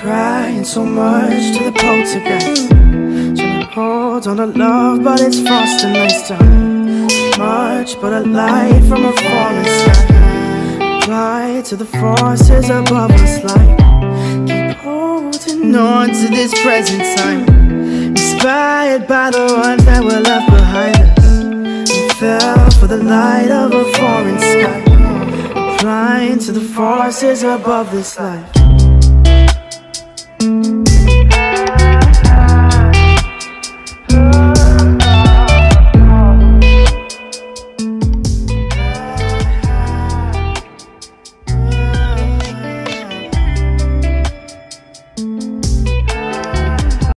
Crying so much to the poltergeist. Trying to hold on to love but it's frosty nice time. Much but a light from a falling sky. Apply to the forces above us like Keep holding on to this present time. Inspired by the ones that were left behind us. We fell for the light of a foreign sky. Applying to the forces above this life.